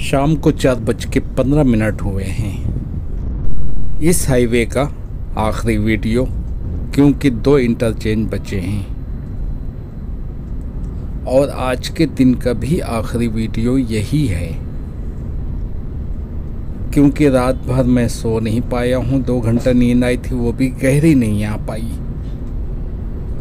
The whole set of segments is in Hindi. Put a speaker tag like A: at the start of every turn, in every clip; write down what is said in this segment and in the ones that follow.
A: शाम को चार बज के पंद्रह मिनट हुए हैं। इस हाईवे का आखिरी वीडियो, क्योंकि दो इंटरचेंज बचे हैं। और आज के दिन का भी आखिरी वीडियो यही है। क्योंकि रात भर मैं सो नहीं पाया हूँ, दो घंटा नींद आई थी, वो भी गहरी नहीं आ पाई।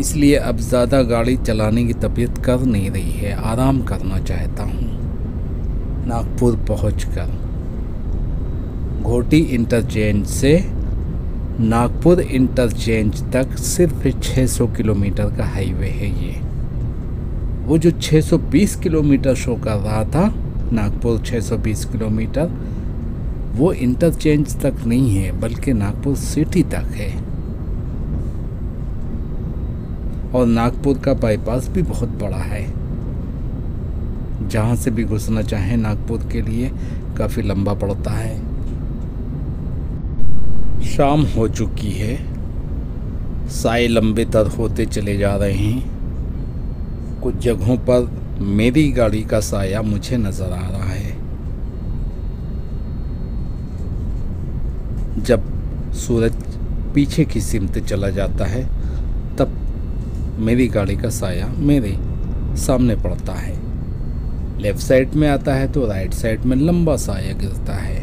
A: इसलिए अब ज़्यादा गाड़ी चलाने की तबीयत कर नहीं रही है, आराम करना चाहता हूँ। नागपुर पहुंचकर। घोटी इंटरचेंज से नागपुर इंटरचेंज तक सिर्फ़ 600 किलोमीटर का हाईवे है ये। वो जो 620 किलोमीटर शो कर रहा था, नागपुर 620 किलोमीटर, वो इंटरचेंज तक नहीं है, बल्कि नागपुर सिटी तक है। और नागपुर का बाईपास भी बहुत बड़ा है। जहाँ से भी घुसना चाहें, नागपुर के लिए काफ़ी लंबा पड़ता है। शाम हो चुकी है। साए लंबे तर होते चले जा रहे हैं। कुछ जगहों पर मेरी गाड़ी का साया मुझे नज़र आ रहा है। जब सूरज पीछे की सिमत चला जाता है, तब मेरी गाड़ी का साया मेरे सामने पड़ता है। लेफ़्ट साइड में आता है तो राइट साइड में लंबा साया गिरता है।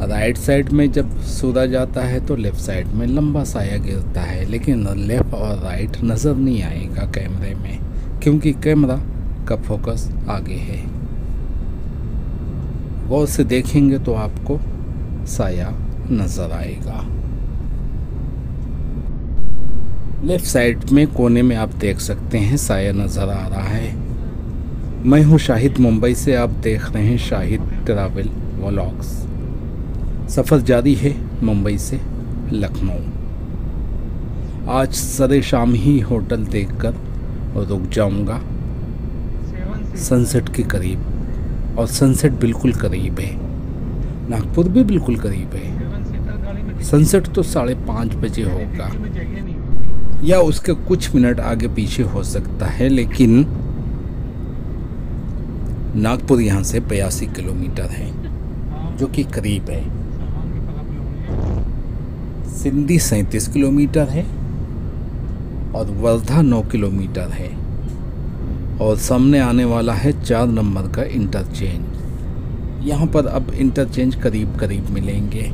A: राइट साइड में जब सूरज आता है तो लेफ़्ट साइड में लंबा साया गिरता है, लेकिन लेफ़्ट और राइट नज़र नहीं आएगा कैमरे में, क्योंकि कैमरा का फोकस आगे है। गौर से देखेंगे तो आपको साया नज़र आएगा। लेफ़्ट साइड में कोने में आप देख सकते हैं साया नज़र आ रहा है। मैं हूँ शाहिद, मुंबई से आप देख रहे हैं शाहिद ट्रैवल व्लॉग्स सफ़र जारी है मुंबई से लखनऊ। आज सरे शाम ही होटल देखकर रुक जाऊँगा। सनसेट के करीब, और सनसेट बिल्कुल करीब है। नागपुर भी बिल्कुल करीब है। सनसेट तो साढ़े पाँच बजे होगा। या उसके कुछ मिनट आगे पीछे हो सकता है, लेकिन नागपुर यहाँ से बयासी किलोमीटर है, जो कि करीब है। सिंधी सैंतीस किलोमीटर है और वर्धा नौ किलोमीटर है। और सामने आने वाला है चार नंबर का इंटरचेंज यहाँ पर अब इंटरचेंज करीब करीब मिलेंगे।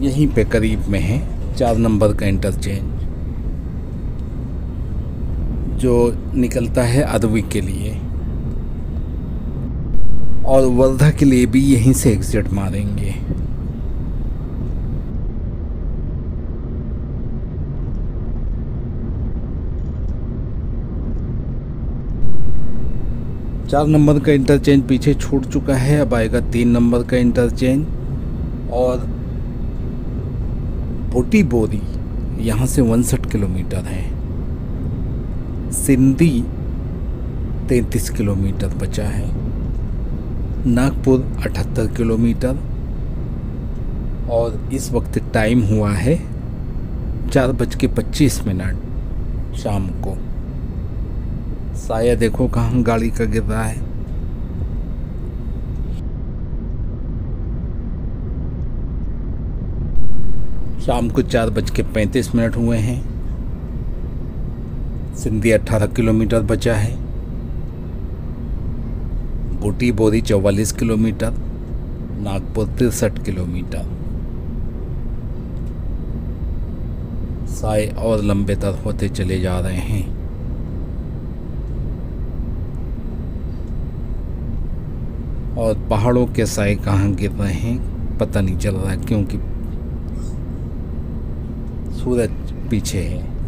A: यहीं पे करीब में है, चार नंबर का इंटरचेंज जो निकलता है अदवी के लिए। और वर्धा के लिए भी यहीं से एग्जिट मारेंगे। चार नंबर का इंटरचेंज पीछे छूट चुका है, अब आएगा तीन नंबर का इंटरचेंज और बोटी बोरी यहाँ से उनसठ किलोमीटर है। सिंधी तैंतीस किलोमीटर बचा है। नागपुर अठहत्तर किलोमीटर। और इस वक्त टाइम हुआ है चार बज के पच्चीस मिनट शाम को। साया देखो कहाँ गाड़ी का गिर रहा है। शाम को चार बज के पैंतीस मिनट हुए हैं। सिंधी अट्ठारह किलोमीटर बचा है। बूटी बोरी चौवालीस किलोमीटर, नागपुर तिरसठ किलोमीटर। साय और लंबे तर होते चले जा रहे हैं। और पहाड़ों के साय कहाँ गिर रहे हैं, पता नहीं चल रहा क्योंकि सूरज पीछे है।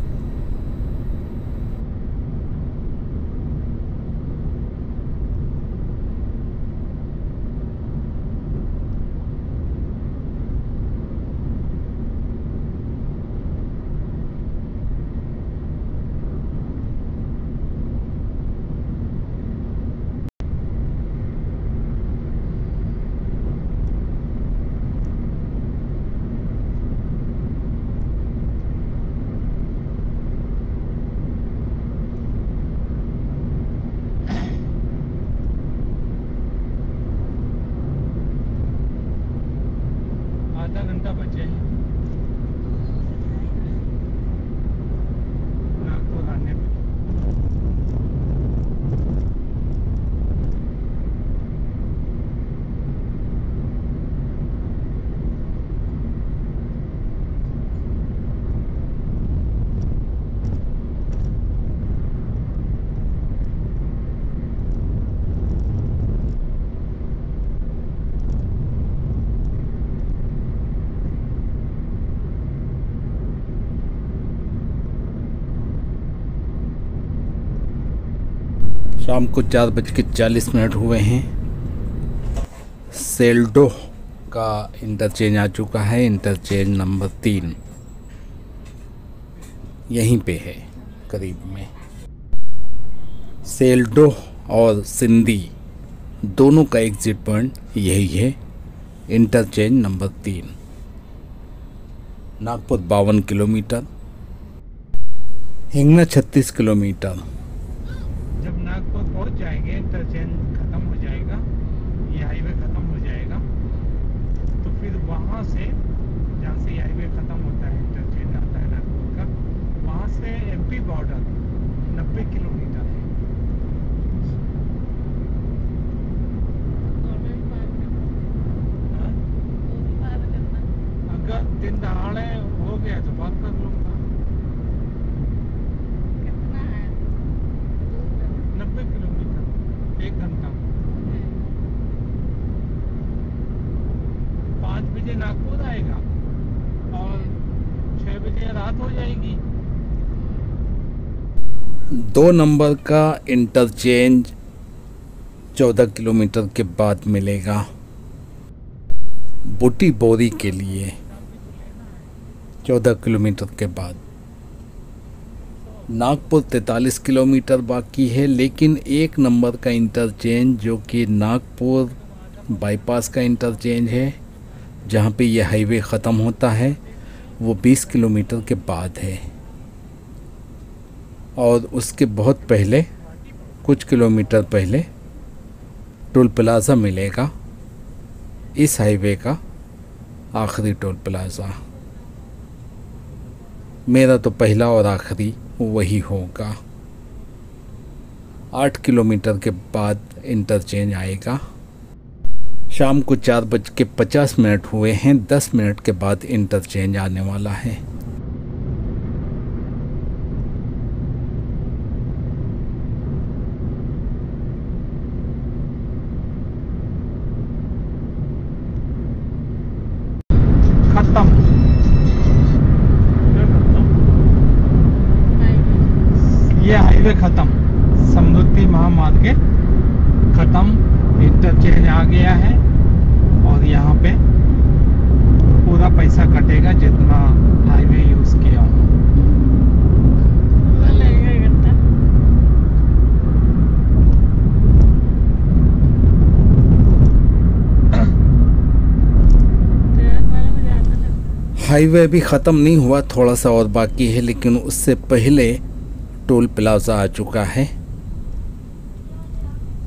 A: शाम को चार बज के चालीस मिनट हुए हैं। सेल्डो का इंटरचेंज आ चुका है, इंटरचेंज नंबर तीन। यहीं पे है, करीब में। सेल्डो और सिंधी, दोनों का एग्जिट पॉइंट यही है, इंटरचेंज नंबर तीन। नागपुर बावन किलोमीटर, हिंगना छत्तीस किलोमीटर
B: जब नागपुर पहुँच जाएँगे इंटरचेंज खत्म हो जाएगा ये हाईवे खत्म हो जाएगा तो फिर वहाँ से जहाँ से ये हाईवे खत्म होता है इंटरचेंज आता है नागपुर का वहाँ से एमपी बॉर्डर नब्बे किलोमीटर है। हाँ? अगर दिन दहाड़े हो गया तो बात कर लूँगा। नब्बे किलोमीटर एक घंटा। पाँच बजे नागपुर आएगा और छः बजे रात हो जाएगी।
A: दो नंबर का इंटरचेंज चौदह किलोमीटर के बाद मिलेगा। बुटी बोरी के लिए चौदह किलोमीटर के बाद। नागपुर तैतालीस किलोमीटर बाकी है, लेकिन एक नंबर का इंटरचेंज जो कि नागपुर बाईपास का इंटरचेंज है, जहाँ पे ये हाईवे ख़त्म होता है, वो 20 किलोमीटर के बाद है। और उसके बहुत पहले, कुछ किलोमीटर पहले, टोल प्लाज़ा मिलेगा। इस हाईवे का आखिरी टोल प्लाज़ा। मेरा तो पहला और आखिरी वही होगा। आठ किलोमीटर के बाद इंटरचेंज आएगा। शाम को चार बज के पचास मिनट हुए हैं। दस मिनट के बाद इंटरचेंज आने वाला है
B: खत्म क्या खत्म? ये हाईवे खत्म। समृद्धि महामार्ग खत्म। इंटरचेंज आ गया है और यहाँ पे पूरा पैसा कटेगा जितना हाईवे यूज़ किया हूँ।
A: हाईवे भी ख़त्म नहीं हुआ थोड़ा सा और बाकी है लेकिन उससे पहले टोल प्लाज़ा आ चुका है।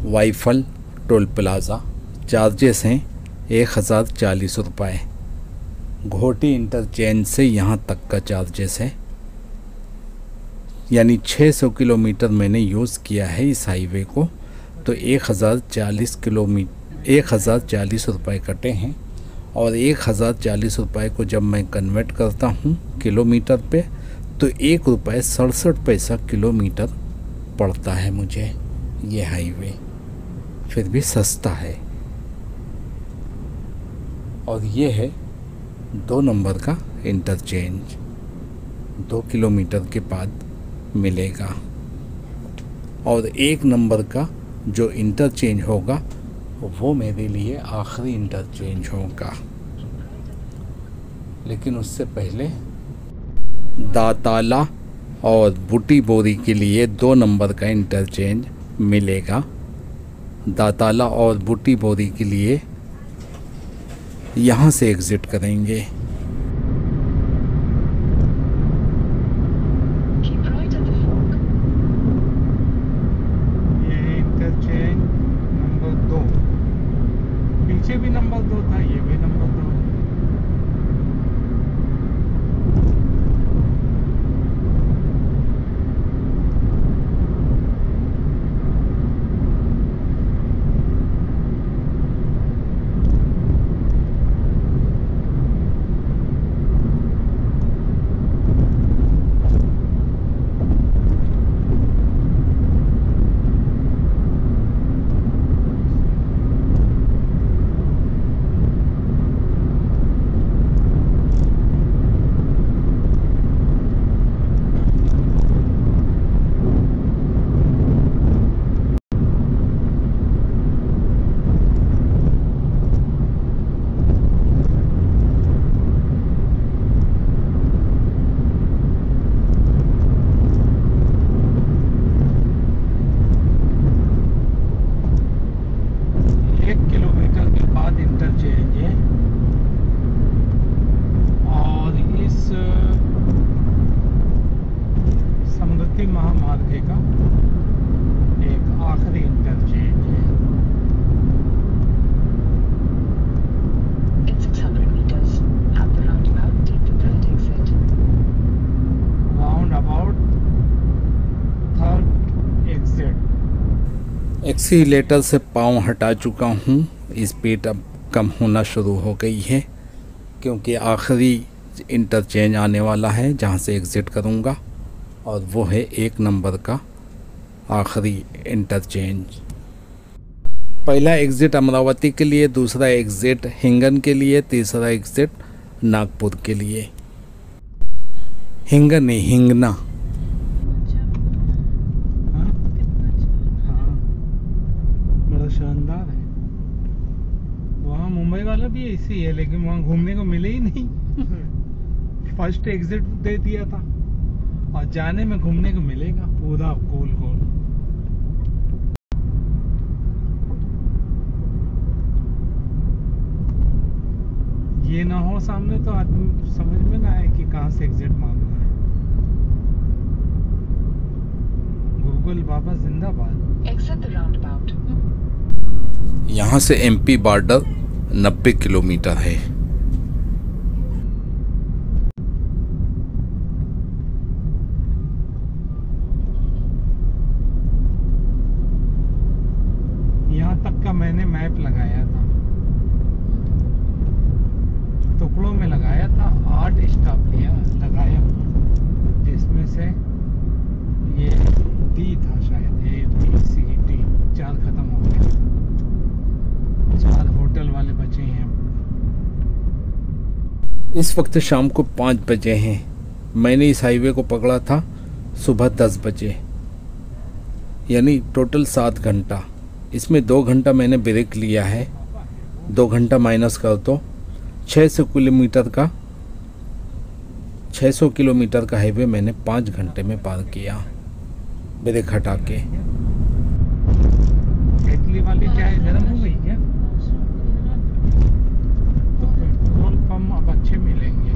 A: वाईफल टोल प्लाज़ा। चार्जेस हैं एक हज़ार चालीस रुपये घोटी इंटरचेंज से यहाँ तक का चार्जेस है। यानी 600 किलोमीटर मैंने यूज़ किया है इस हाईवे को। तो एक हज़ार चालीस किलोमीटर एक हज़ार चालीस रुपये कटे हैं। और एक हज़ार चालीस रुपये को जब मैं कन्वर्ट करता हूँ किलोमीटर पे तो एक रुपये सड़सठ पैसा किलोमीटर पड़ता है मुझे, ये हाईवे। फिर भी सस्ता है। और ये है दो नंबर का इंटरचेंज। दो किलोमीटर के बाद मिलेगा। और एक नंबर का जो इंटरचेंज होगा, वो मेरे लिए आखिरी इंटरचेंज होगा। लेकिन उससे पहले दाताला और बूटी बोरी के लिए दो नंबर का इंटरचेंज मिलेगा। दाताला और बूटी बोरी के लिए यहाँ से एग्ज़िट करेंगे।
B: एग्जिट
A: एक्सीलेटर से पाँव हटा चुका हूँ। स्पीड अब कम होना शुरू हो गई है, क्योंकि आखिरी इंटरचेंज आने वाला है, जहाँ से एग्ज़िट करूँगा, और वो है एक नंबर का आखिरी इंटरचेंज पहला एग्ज़िट अमरावती के लिए, दूसरा एग्ज़िट हिंगन के लिए, तीसरा एग्ज़िट नागपुर के लिए। हिंगन हिंगना
B: हाँ हाँ बड़ा शानदार है वहाँ मुंबई ऐसे ही है लेकिन वहाँ घूमने को मिले ही नहीं। फ़र्स्ट एग्जिट दे दिया था। और जाने में घूमने को मिलेगा पूरा गोल गोल। ये ना हो सामने तो आदमी समझ में ना आए कि कहाँ से एग्जिट मांगना है। गूगल बाबा जिंदाबाद.
A: यहाँ से एमपी बॉर्डर 90 किलोमीटर है
B: यहाँ तक का मैंने मैप लगाया था टुकड़ों में लगाया था आठ स्टॉप लिया लगाया जिसमें से ये डी था शायद ए बी सी डी चार खत्म हो गए चार होटल वाले बचे हैं
A: इस वक्त शाम को पाँच बजे हैं। मैंने इस हाईवे को पकड़ा था सुबह दस बजे, यानी टोटल सात घंटा। इसमें दो घंटा मैंने ब्रेक लिया है। दो घंटा माइनस कर दो। छः सौ किलोमीटर का छः सौ किलोमीटर का हाईवे मैंने पाँच घंटे में पार किया, ब्रेक हटा के।
B: वाली गर्म हो गई क्या तो पेट्रोल पंप अब अच्छे मिलेंगे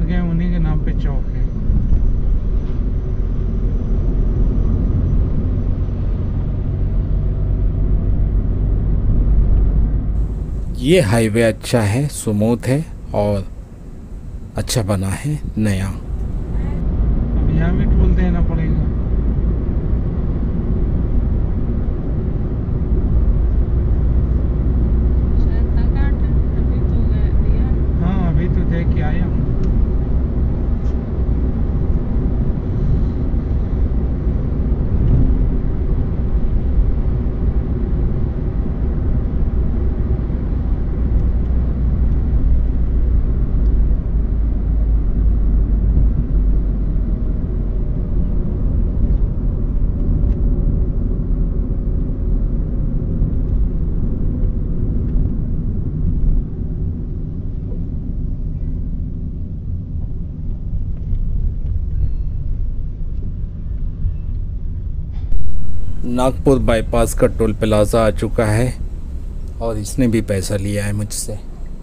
B: गए उन्हीं के नाम पे चौक है
A: ये हाईवे अच्छा है स्मूथ है और अच्छा बना है नया
B: अब यहाँ भी टोल देना पड़ेगा हाँ अभी तो दे के आया हूँ
A: नागपुर बाईपास का टोल प्लाजा आ चुका है और इसने भी पैसा लिया है मुझसे,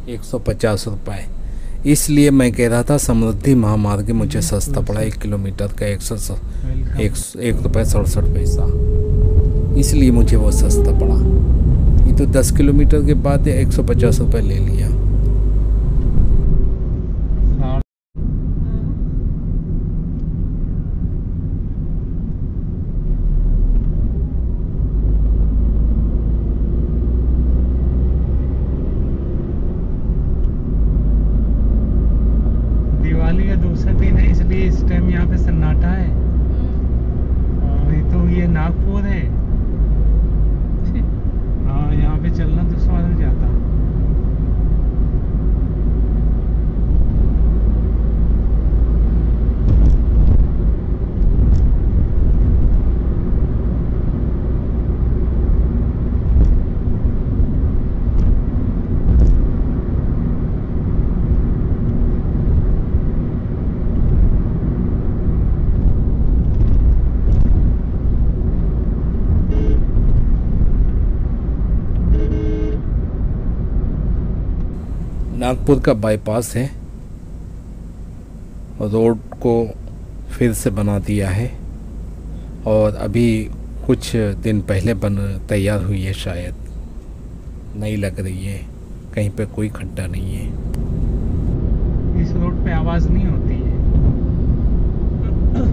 A: एक सौ पचास रुपये इसलिए मैं कह रहा था समृद्धि महामार्ग मुझे सस्ता पड़ा, एक किलोमीटर का एक सौ एक एक रुपये सड़सठ पैसा। इसलिए मुझे वो सस्ता पड़ा। ये तो दस किलोमीटर के बाद एक सौ पचास रुपये ले लिया
B: साढ़े दिवाली का दूसरा दिन है इसलिए इस टाइम यहाँ पे सन्नाटा है और ये तो ये नागपुर है हाँ यहाँ पे चलना दुश्वार हो जाता
A: नागपुर का बाईपास है। रोड को फिर से बना दिया है और अभी कुछ दिन पहले बन, तैयार हुई है शायद। नहीं लग रही है। कहीं पे कोई खड्डा नहीं है।
B: इस रोड पे आवाज़ नहीं होती है।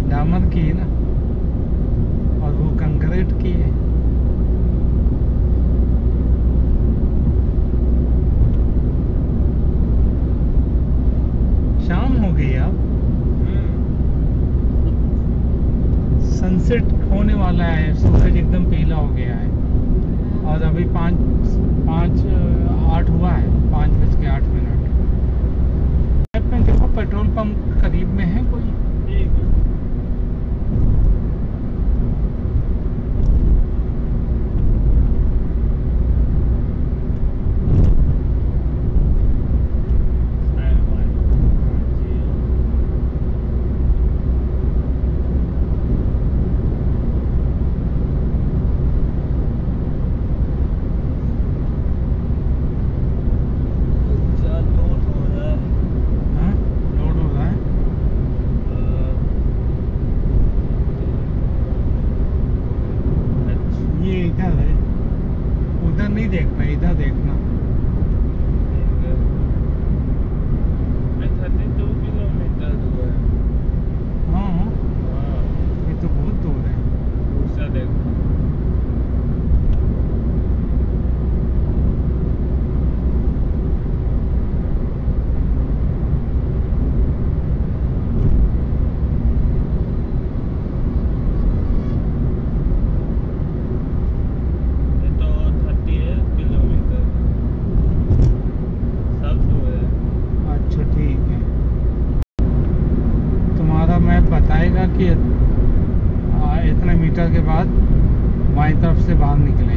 B: डामर की है ना और वो कंक्रीट की है शाम हो गई अब सनसेट वाला है सूरज एकदम पीला हो गया है और अभी पाँच पाँच आठ हुआ है पाँच बज के आठ मिनट मैप में देखो पेट्रोल पंप करीब में है कोई हाँ लोड हो रहा है ये इधर है उधर नहीं देखना इधर देखना हाँ ये तो बहुत दूर है अच्छा ठीक है तुम्हारा मैप बताएगा कि आ, इतने मीटर के बाद बाएँ तरफ़ से बाहर निकले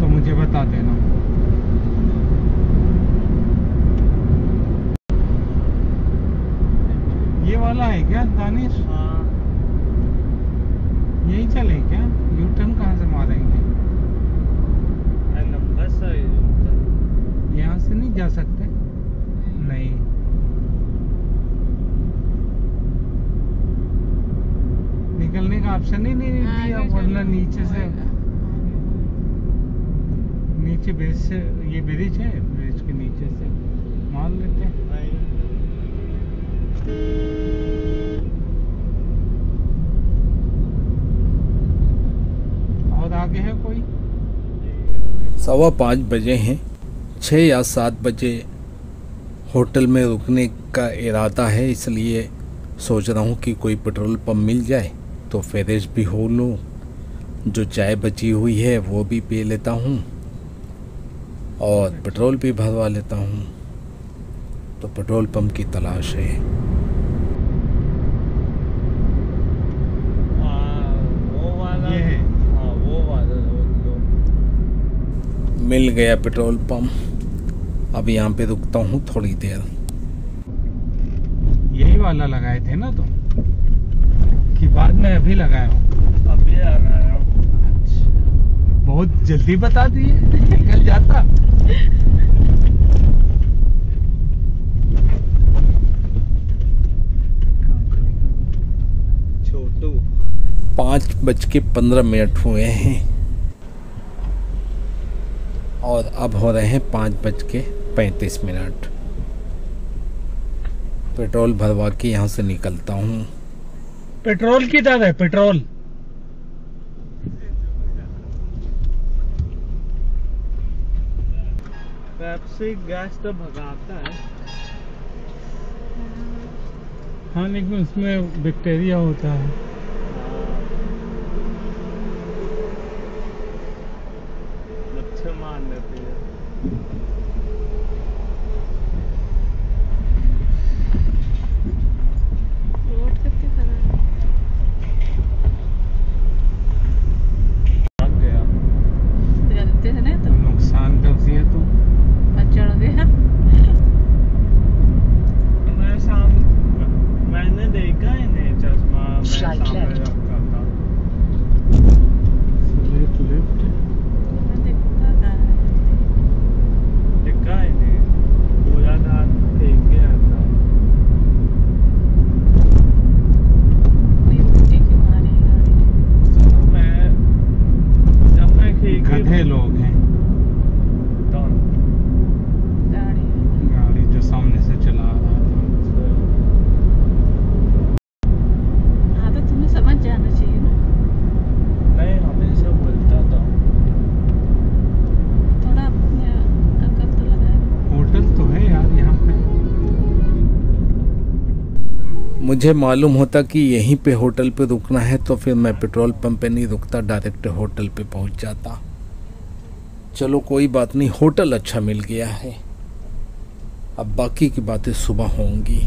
B: तो मुझे बता देना ये वाला है क्या दानिश यही चले क्या यू टर्न कहाँ से मारेंगे यहाँ से नहीं जा सकते? नहीं। निकलने का ऑप्शन ही नहीं दिया वरना नीचे से नीचे ब्रिज से ये ब्रिज है? ब्रिज के नीचे से मार लेते हैं। और आगे है कोई?
A: सवा पाँच बजे हैं। छः या सात बजे होटल में रुकने का इरादा है इसलिए सोच रहा हूँ कि कोई पेट्रोल पंप मिल जाए तो फ्रेश भी हो लूँ। जो चाय बची हुई है वो भी पी लेता हूँ और पेट्रोल भी भरवा लेता हूँ। तो पेट्रोल पंप की तलाश है।
B: है।
A: मिल गया पेट्रोल पंप। अब यहाँ पे रुकता हूँ थोड़ी देर।
B: यही वाला लगाए थे ना तुम? कि बाद में अभी लगाया हूँ। लगाए हो। अच्छा। बहुत जल्दी बता दिए। निकल जाता।
C: छोटू।
A: पाँच बज के पंद्रह मिनट हुए हैं। और अब हो रहे हैं पाँच बज के पैंतीस मिनट। पेट्रोल भरवा के यहाँ से निकलता हूँ।
B: पेट्रोल किधर है पेट्रोल।
C: पेप्सी गैस तो भगाता है।
B: हाँ लेकिन उसमें बैक्टीरिया होता है
C: मच्छर मार देती है
D: रोड कितने खराब
C: भाग गया
D: है जलते हैं ना तो
B: नुकसान करती है तू
D: और चढ़ गया
C: मैं शाम मैंने देखा इन्हें चश्मा मैं
E: Slight
C: सामने
E: left.
C: रखा था
B: लेफ़्ट लेफ़्ट
D: तुम्हें दिखता कहाँ है
A: मुझे मालूम होता कि यहीं पे होटल पे रुकना है तो फिर मैं पेट्रोल पंप पे नहीं रुकता, डायरेक्ट होटल पे पहुँच जाता। चलो, कोई बात नहीं, होटल अच्छा मिल गया है। अब बाकी की बातें सुबह होंगी।